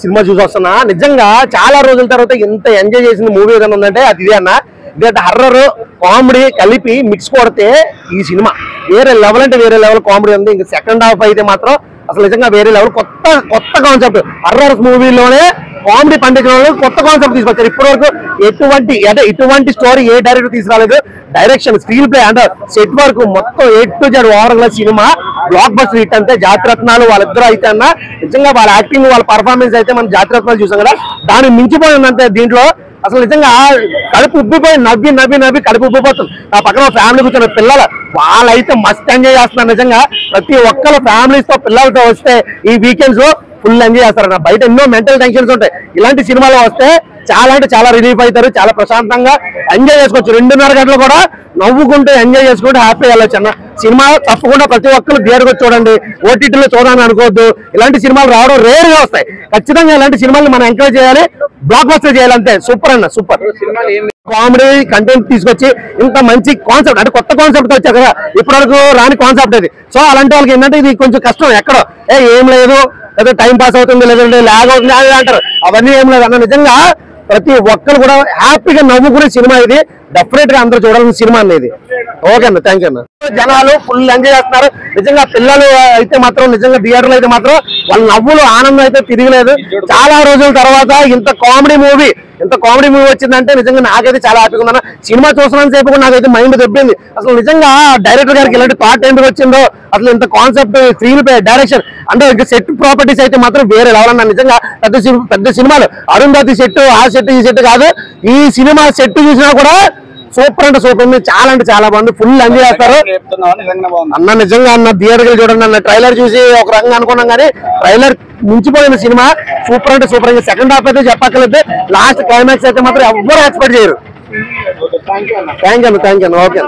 Cinema చూసి వస్తున్నా. నిజంగా చాలా రోజుల తర్వాత ఎంత ఎంజాయ్ చేసిన మూవీ ఏదైనా ఉందంటే అది ఇదే అన్న. ఇదే హర్రర్ కామెడీ కలిపి మిక్స్ కొడితే ఈ సినిమా. వేరే లెవెల్ అంటే వేరే లెవెల్ కామెడీ ఉంది. ఇంకా సెకండ్ హాఫ్ అయితే మాత్రం అసలు నిజంగా వేరే లెవెల్ కొత్త కొత్త కాన్సెప్ట్ హర్రర్ మూవీలోనే కామెడీ పండించడం కొత్త కాన్సెప్ట్ తీసుకొచ్చారు. ఇప్పటి వరకు ఎటువంటి అంటే ఇటువంటి స్టోరీ ఏ డైరెక్టర్ తీసుకురాలేదు. డైరెక్షన్ స్క్రీన్ ప్లే అంటే సెట్ వర్క్ మొత్తం A to Z overall cinema. Blockbuster hit అంతే జాతిరత్నాలు వాళ్ళిద్దరూ అయితే అన్న నిజంగా వాళ్ళ యాక్టింగ్ వాళ్ళ పర్ఫార్మెన్స్ అయితే మనం జాతిరత్నాలు చూసాం కదా. దాన్ని మించిపోయిందంటే దీంట్లో అసలు నిజంగా కడుపు ఉబ్బిపోయి నవ్వి నవ్వి నవ్వి కడుపు ఉబ్బిపోతుంది. ఆ పక్కన ఫ్యామిలీ కూర్చున్న పిల్లలు వాళ్ళైతే మస్త్ ఎంజాయ్ చేస్తున్నారు నిజంగా. ప్రతి ఒక్కరు ఫ్యామిలీస్తో పిల్లలతో వస్తే ఈ వీకెండ్స్ ఫుల్ ఎంజాయ్ చేస్తారు బయట ఎన్నో మెంటల్ టెన్షన్స్ ఉంటాయి. ఇలాంటి సినిమాలు వస్తే చాలా అంటే చాలా రిలీఫ్ అవుతారు చాలా ప్రశాంతంగా ఎంజాయ్ చేసుకోవచ్చు. రెండున్నర గంటలు కూడా నవ్వుకుంటూ ఎంజాయ్ చేసుకుంటూ హ్యాపీ వెళ్ళొచ్చు అన్న సినిమా తప్పకుండా ప్రతి ఒక్కరు థియేటర్కి చూడండి. ఓటీటీలో చూడాలని అనుకోవద్దు. ఇలాంటి సినిమాలు రావడం రేర్గా వస్తాయి. ఖచ్చితంగా ఇలాంటి సినిమాలు మనం ఎంకరేజ్ చేయాలి. బ్లాక్ బస్టర్ చేయాలి అంతే. సూపర్ అన్న సూపర్ కామెడీ కంటెంట్ తీసుకొచ్చి ఇంత మంచి కాన్సెప్ట్ అంటే కొత్త కాన్సెప్ట్ వచ్చా కదా. ఇప్పటి వరకు రాని కాన్సెప్ట్ ఇది సో అలాంటి వాళ్ళకి ఏంటంటే ఇది కొంచెం కష్టం ఎక్కడో. ఏ ఏం లేదు. లేదా టైం పాస్ అవుతుంది లేదంటే లాగ్ అవుతుంది అంటారు. అవన్నీ ఏం లేదు అన్న. నిజంగా ప్రతి ఒక్కరు కూడా హ్యాపీగా నవ్వుకునే సినిమా ఇది. డెఫినెట్గా అందరూ చూడాల్సిన సినిమా అనేది ఓకే అన్న థ్యాంక్ యూ అన్న. జనాలు ఫుల్ ఎంజాయ్ చేస్తున్నారు. నిజంగా పిల్లలు అయితే మాత్రం నిజంగా థియేటర్లు అయితే మాత్రం వాళ్ళ నవ్వులు ఆనందం అయితే తిరగలేదు. చాలా రోజుల తర్వాత ఇంత కామెడీ మూవీ ఇంత కామెడీ మూవీ వచ్చిందంటే నిజంగా నాకైతే చాలా హ్యాపీగా ఉందన్న. సినిమా చూస్తున్నంత సేపు కూడా నాకైతే మైండ్ దెబ్బింది. అసలు నిజంగా డైరెక్టర్ గారికి ఇలాంటి థాట్ ఏంటి వచ్చిందో అసలు ఇంత కాన్సెప్ట్ స్క్రీన్ పే డైరెక్షన్ అంటే ఇంకా సెట్ ప్రాపర్టీస్ అయితే మాత్రం వేరే లెవెల్ నిజంగా పెద్ద సినిమా పెద్ద సినిమాలు అరుంధతి సెట్ ఆ సెట్ ఈ సెట్ కాదు. ఈ సినిమా సెట్ చూసినా కూడా సూపర్ అంటే సూపర్ ఉంది. చాలా అంటే చాలా బాగుంది. ఫుల్ ఎంజాయ్ చేస్తారు. అన్న నిజంగా అన్న థియేటర్ చూడండి అన్న. ట్రైలర్ చూసి ఒక రంగా అనుకున్నాం కానీ ట్రైలర్ మించిపోయిన సినిమా. సూపర్ అంటే సూపర్ ఇంకా సెకండ్ హాఫ్ అయితే చెప్పక్కర్లేదు. లాస్ట్ క్లైమాక్స్ అయితే మాత్రం ఎవ్వరు ఎక్స్పెక్ట్ చేయరు. థ్యాంక్ యూ అన్న. థ్యాంక్ యూ అన్న ఓకే